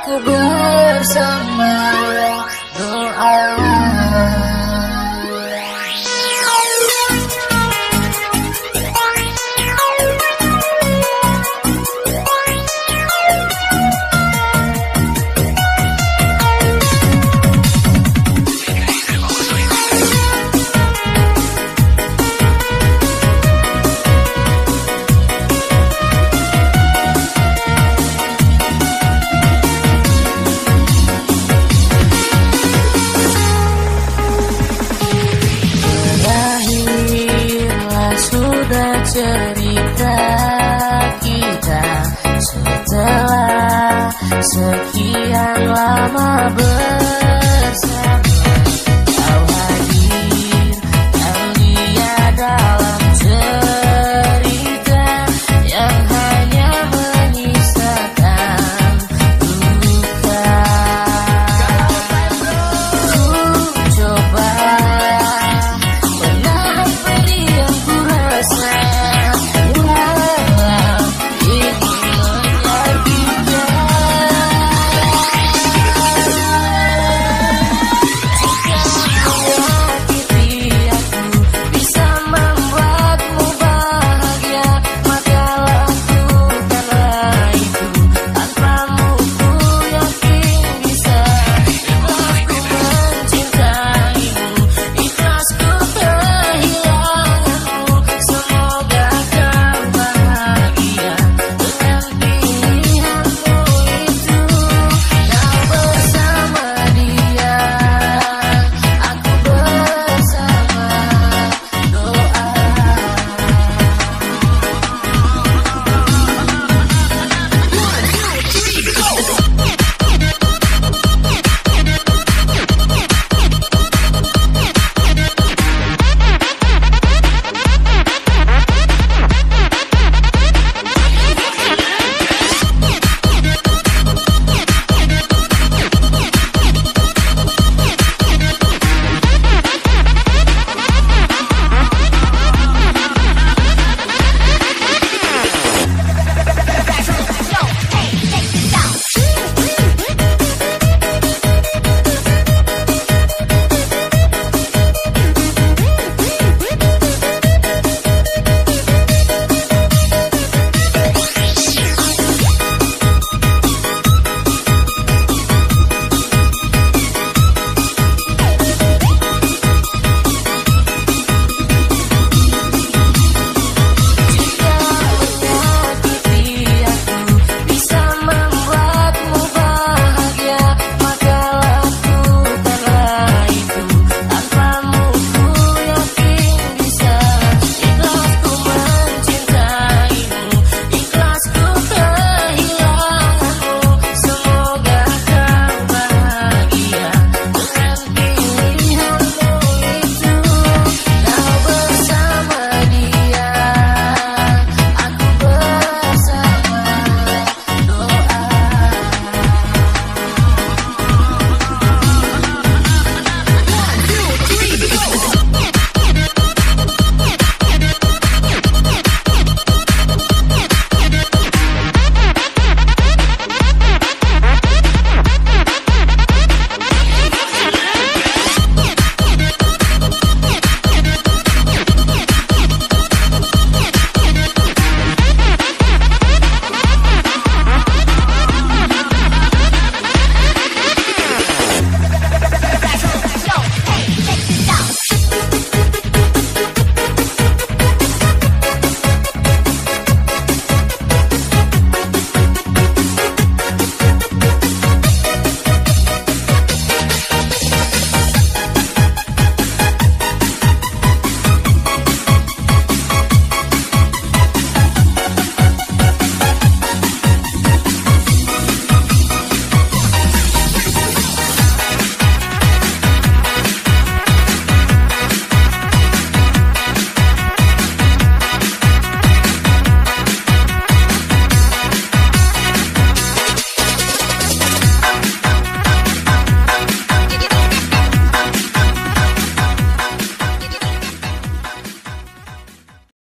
Aku bersama doa cerita kita. Setelah sekian lama ber